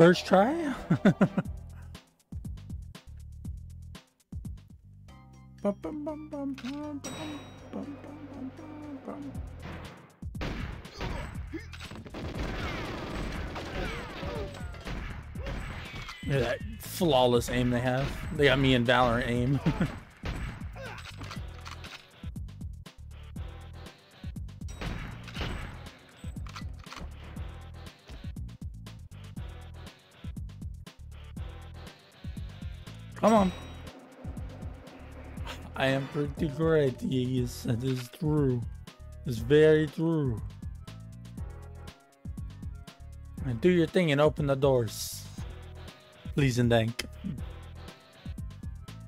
first try. Look at that flawless aim they have. They got me in Valorant aim. Come on. I am pretty great. Yes, that is true. It's very true. And do your thing and open the doors. Please and thank.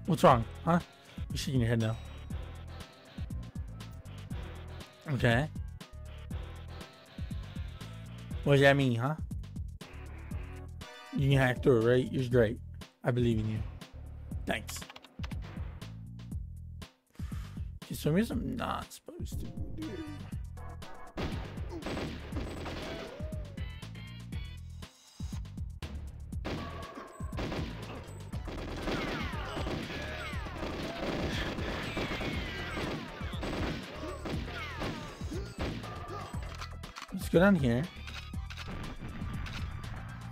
What's wrong? Huh? You're shaking your head now. Okay. What does that mean, huh? You can hack through it, right? You're great. I believe in you. Thanks. Okay, some reason, I'm not supposed to do. Let's go down here.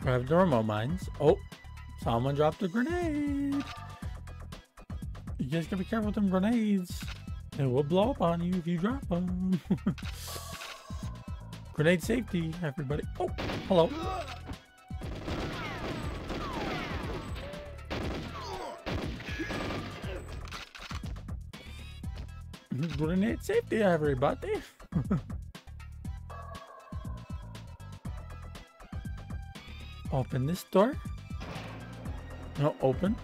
Grab the remote mines. Oh, someone dropped a grenade. You guys gotta be careful with them grenades. It will blow up on you if you drop them. Grenade safety, everybody. Oh, hello. Grenade safety, everybody. open this door. No, open.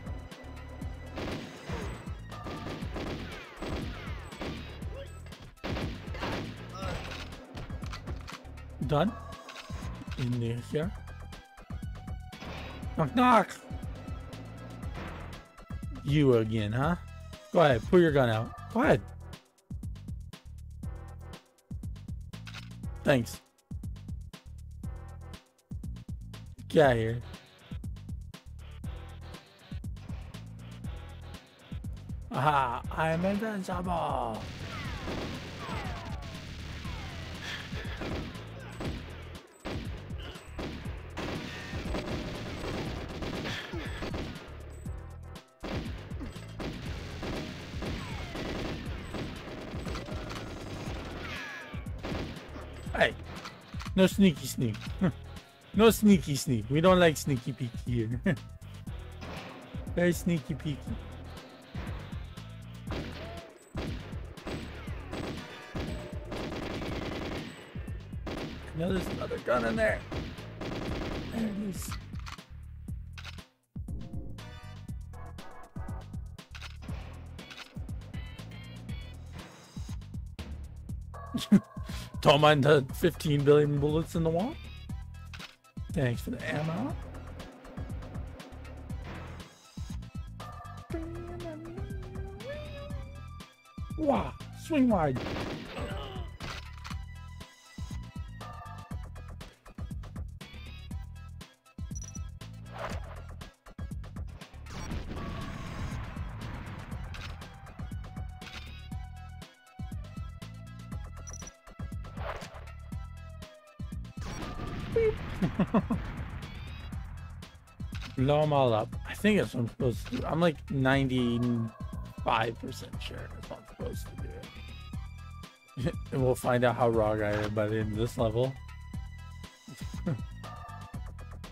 Done. In there, here. Knock, knock. You again, huh? Go ahead, pull your gun out. Go ahead. Thanks. Get out here. Aha, I am invincible. No sneaky sneak. no sneaky sneak. We don't like sneaky peeky here. Very sneaky peeky. No, there's another gun in there. There it is. Don't mind the 15 billion bullets in the wall. Thanks for the ammo. Wow, swing wide. Blow them all up. I think that's what I'm supposed to do. I'm like 95% sure that's what I'm supposed to do. and we'll find out how wrong I am by the end of this level.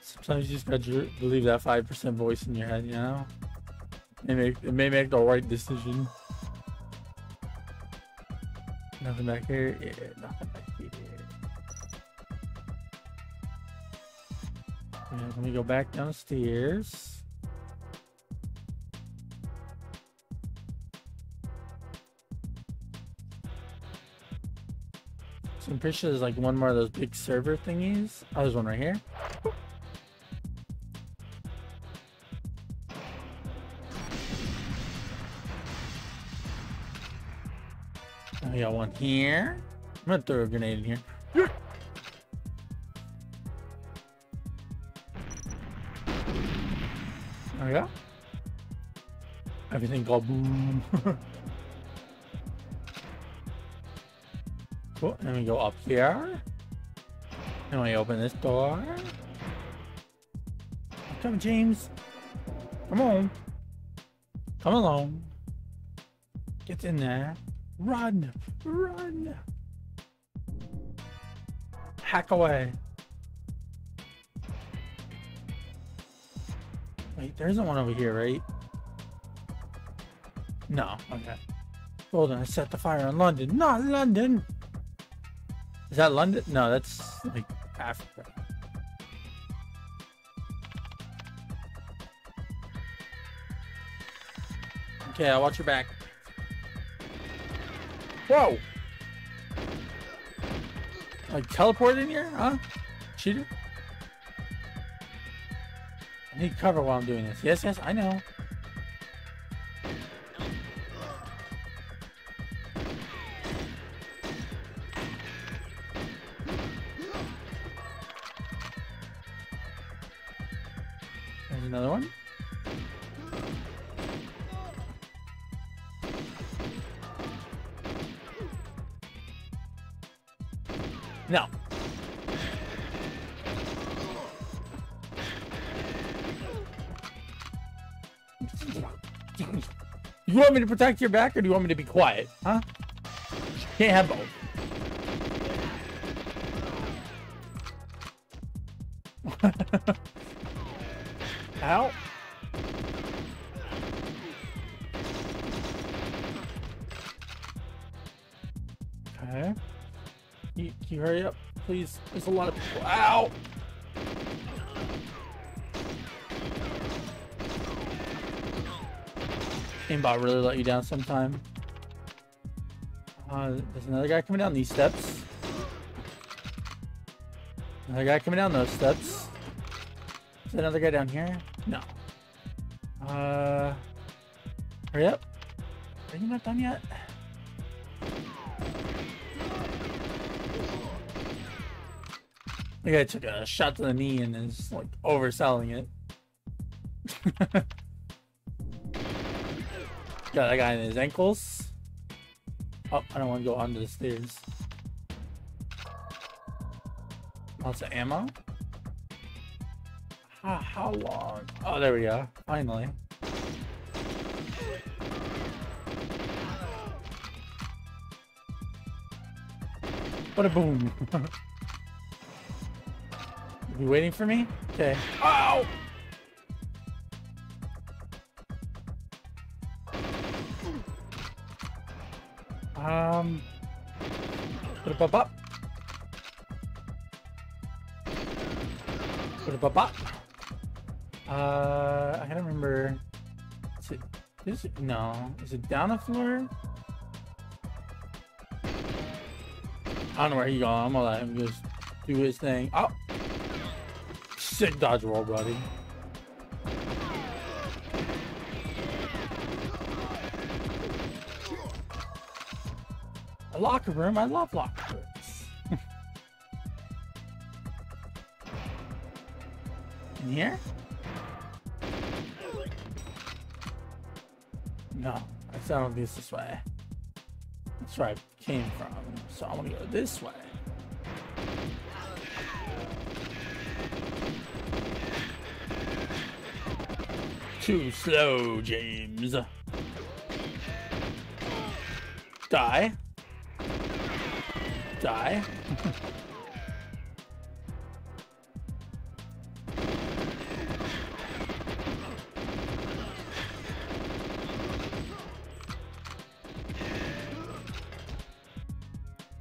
Sometimes you just gotta believe that 5% voice in your head, you know? It may, it may make the right decision. Nothing back here? Yeah, nothing Yeah, let me go back downstairs. So I'm pretty sure there's like one more of those big server thingies. Oh, there's one right here. I got one here. I'm gonna throw a grenade in here. We go. Everything go boom. cool. Then we go up here. And we open this door. Come, James. Come on. Come along. Get in there. Run. Run. Hack away. Wait, there isn't one over here, right? No, okay. Hold on, I set the fire in London. Not London! Is that London? No, that's like Africa. Okay, I'll watch your back. Whoa! Like teleport in here, huh? Cheater? Need cover while I'm doing this. Yes, yes, I know. There's another one. No. Do you want me to protect your back or do you want me to be quiet? Huh? Can't have both. Ow. Okay. You, can you hurry up, please? There's a lot of people. Ow! Aimbot really let you down sometime. Uh, there's another guy coming down these steps. Another guy coming down those steps. Is another guy down here? No. Uh, hurry up. Are you not done yet? The guy took a shot to the knee and is like overselling it. Got that guy in his ankles. Oh, I don't want to go onto the stairs. Lots of ammo. How, how long? Oh, there we go. Finally. What a boom. you waiting for me? Okay. Ow! It up. Put it up. Uh, I don't remember. Is it? No. Is it down the floor? I don't know where he's going. I'm gonna let him just do his thing. Oh! Sick dodge roll, buddy. A locker room? I love locker rooms. In here? No, I don't think it's this way. That's where I came from. So I'm gonna go this way. Too slow, James. Die. Die.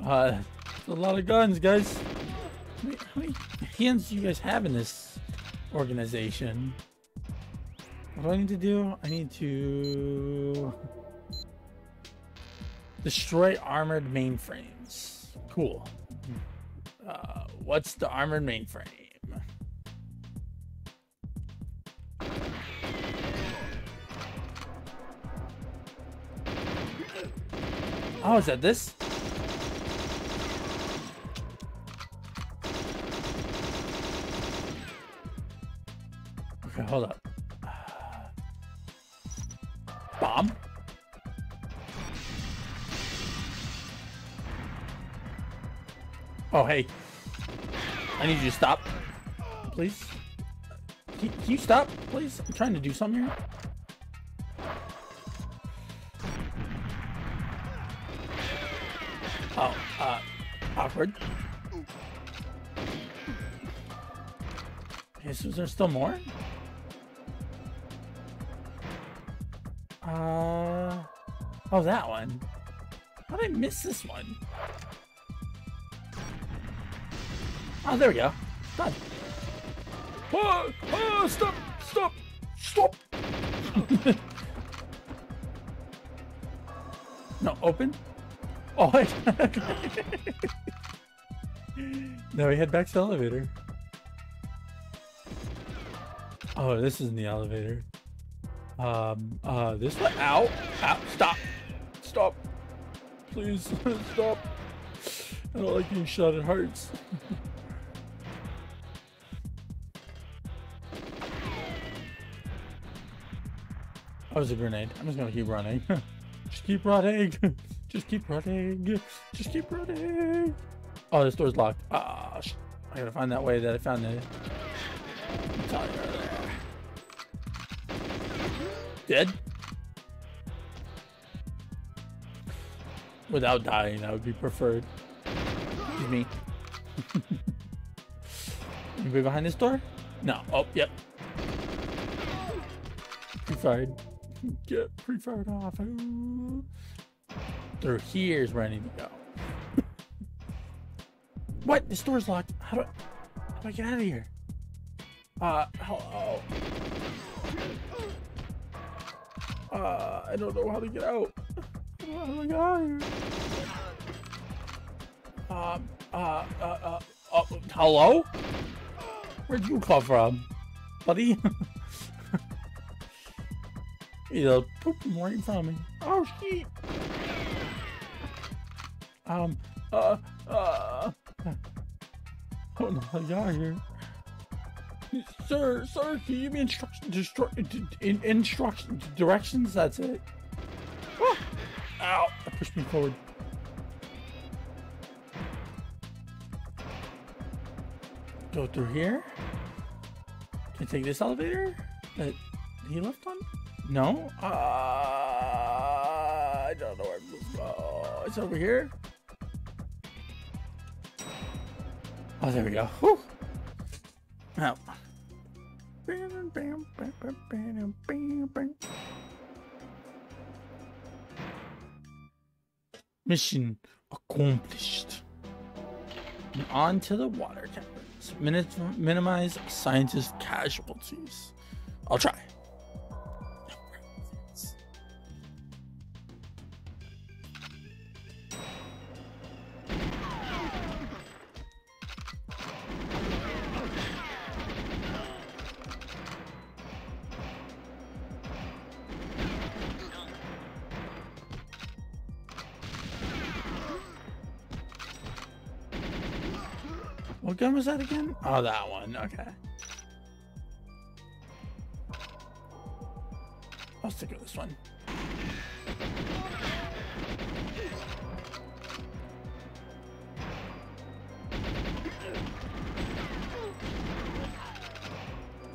Uh, a lot of guns, guys. How many, how many hands do you guys have in this organization? What do I need to do? I need to destroy armored mainframes. Cool. Uh, what's the armored mainframe? Oh, is that this? Okay, hold up. Oh, hey. I need you to stop. Please. Can, can you stop, please? I'm trying to do something here. Oh, uh, awkward. Okay, so is there still more? Uh, oh, that one. How did I miss this one? Oh, there we go. Done. Oh, oh, stop, stop, stop. no, open. Oh, now we head back to the elevator. Oh, this isn't the elevator. Um, uh, this one. Ow, ow, stop, stop. Please, stop. I don't like being shot at hearts. Oh, was a grenade. I'm just gonna keep running. just keep running. just keep running. Just keep running. Oh, this door's locked. Ah, I gotta find that way that I found it. Dead? Without dying, that would be preferred. Excuse me. Anybody behind this door? No. Oh, yep. Pre-fired. Get pre-fired off. Through here is where I need to go. what? This door's locked. How do, I, how do I get out of here? Uh, hello. Uh, I don't know how to get out. How do I get out of here? Um, uh, uh, uh, uh, hello? Where'd you come from, buddy? He'll poop right in front of me. Oh, shit. Um, uh, uh, oh no, I got here. Sir, sir, can you give me instructions, instru in, instructions, directions? That's it. Oh, ow, that pushed me forward. Go through here. Can I take this elevator that he left on? No? Uh, I don't know where to. It's over here. Oh, there we go. Oh. Mission accomplished. And on to the water caverns. Min minimize scientist casualties. I'll try. What gun was that again? Oh, that one. Okay. I'll stick with this one.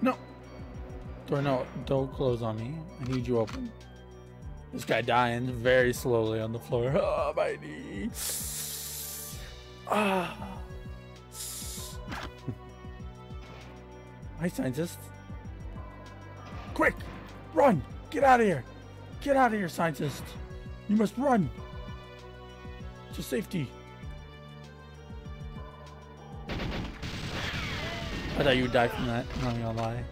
No. Door no, don't close on me. I need you open. This guy dying very slowly on the floor. Oh, my knee. Ah. Hi, scientist. Quick! Run! Get out of here! Get out of here, scientist! You must run! To safety. I thought you would die from that. Not gonna lie.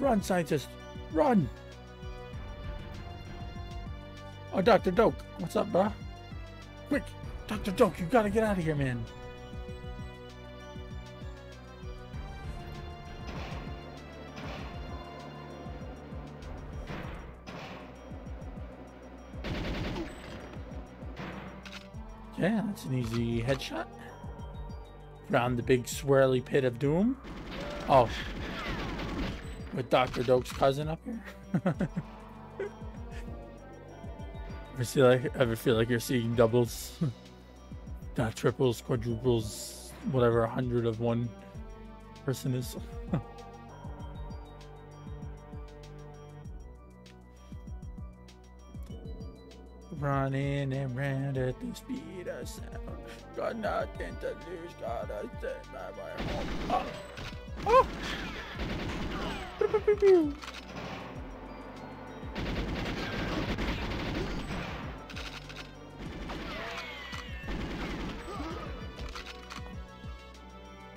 Run, scientist! Run! Oh, Dr. Doak. What's up, bruh? Quick! Dr. Doak, you gotta get out of here, man. That's an easy headshot. Around the big swirly pit of doom. Oh. With Dr. Doak's cousin up here. ever, see like, ever feel like you're seeing doubles? Not triples, quadruples, whatever a hundred of one person is. Running and ran at the speed of sound. Got nothing to lose, gotta stay by my home. Oh! oh.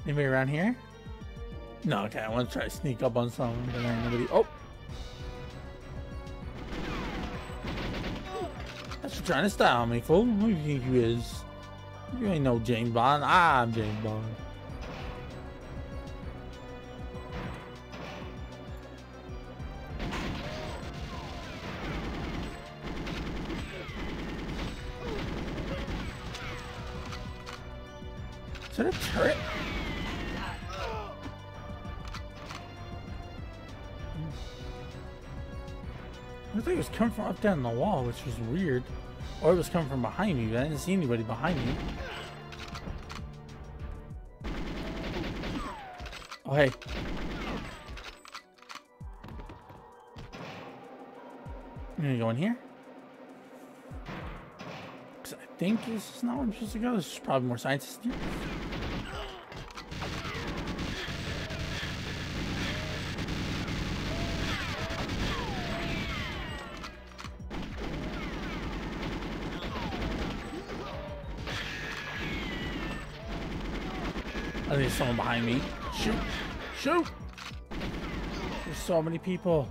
Anybody around here? No, okay, I want to try to sneak up on someone, but nobody. Oh! Trying to style me, fool. Who do you think you is? You ain't no James Bond. I'm James Bond. Is that a turret? I think it was coming from up down the wall, which was weird. Or it was coming from behind me, but I didn't see anybody behind me. Oh, hey. I'm gonna go in here. Cause I think this is not where I'm supposed to go. There's probably more scientists here. Someone behind me. Shoot! Shoot! There's so many people.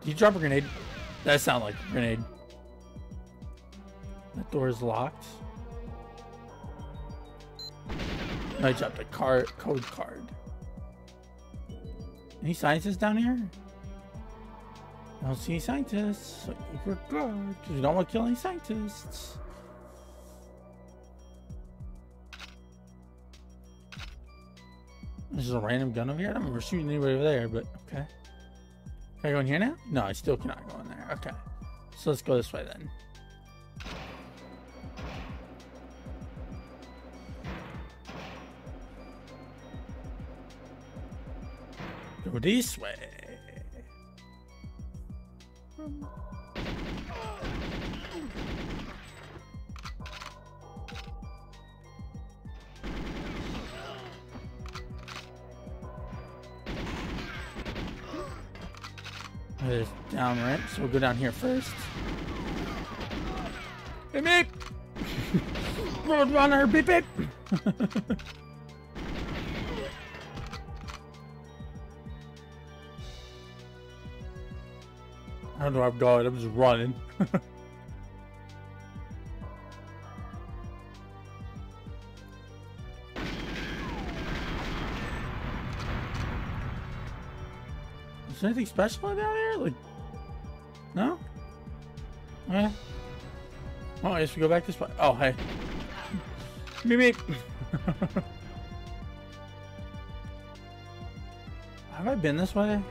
Did you drop a grenade? That sounded like a grenade. That door is locked. I dropped a card code card. Any scientists down here? I don't see any scientists. So we're good. Because we don't want to kill any scientists. There's a random gun over here. I don't remember shooting anybody over there, but okay. Can I go in here now? No, I still cannot go in there. Okay. So let's go this way then. Go this way. There's down ramp, so we'll go down here first. Beep beep! Road runner, beep beep! I don't know where I'm going, I'm just running. Is anything special down here? Like, no? Okay. Oh, I guess we go back this way. Oh, hey. Beep beep. Have I been this way?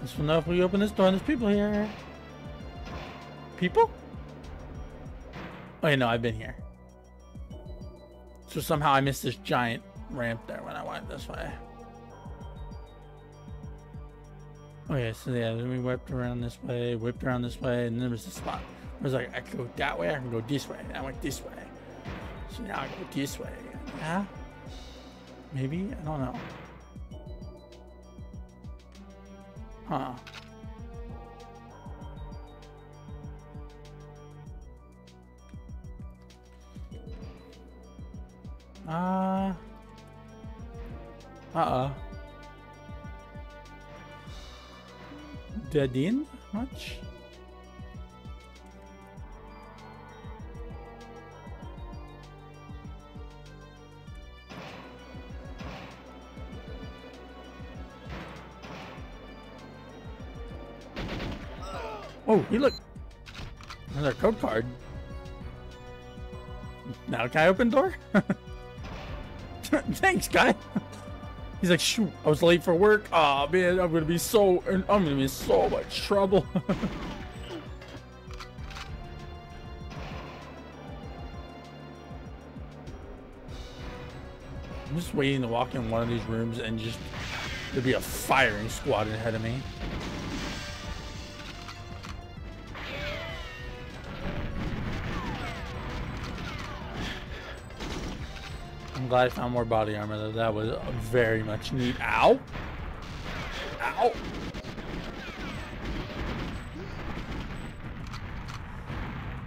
This will know if we open this door and there's people here. People? Oh, yeah, no, I've been here. So somehow I missed this giant ramp there this way. Okay, so yeah, then we whipped around this way, whipped around this way, and there was a spot. I was like, I can go that way, I can go this way. I went this way. So now I go this way. Yeah? Maybe? I don't know. Huh. Uh. Uh-uh. Dead in? Much? Oh, he look. Another code card. Now can I open door? Thanks, guy. He's like, shoot, I was late for work. Oh man, I'm gonna be so, I'm gonna be in so much trouble. I'm just waiting to walk in one of these rooms and just there'd be a firing squad ahead of me. I'm glad I found more body armor though. That was very much neat. Ow! Ow!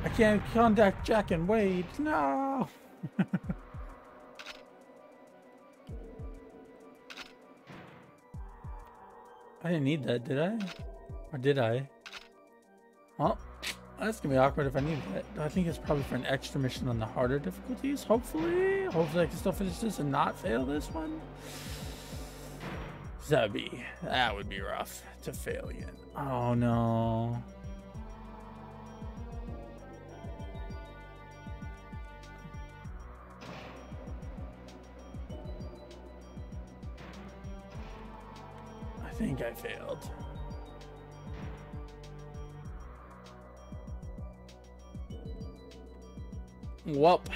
I can't contact Jack and Wade. No! I didn't need that, did I? Or did I? Well, that's gonna be awkward if I need it. I think it's probably for an extra mission on the harder difficulties, hopefully. Hopefully I can still finish this and not fail this one. That'd be, that would be rough to fail again. Oh no. I think I failed. Whoop.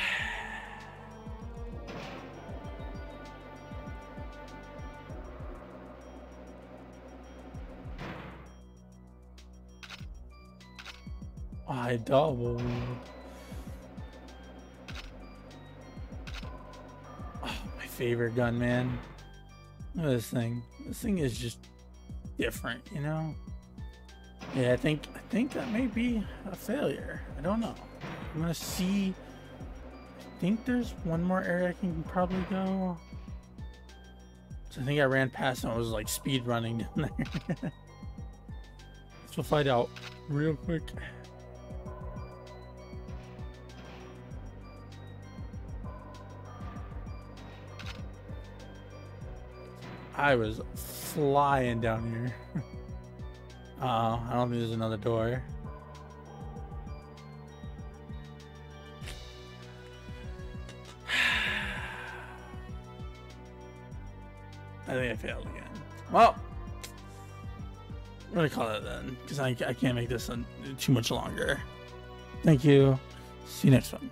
I doubled. Oh, my favorite gun, man. Look at this thing. This thing is just different, you know? Yeah, I think I think that may be a failure. I don't know. I'm gonna see. Think there's one more area I can probably go. So I think I ran past and I was like speed running down there. we'll find out real quick. I was flying down here. uh I don't think there's another door. I think I failed again. Well, I'm gonna call it then, because I, I can't make this too much longer. Thank you. See you next one.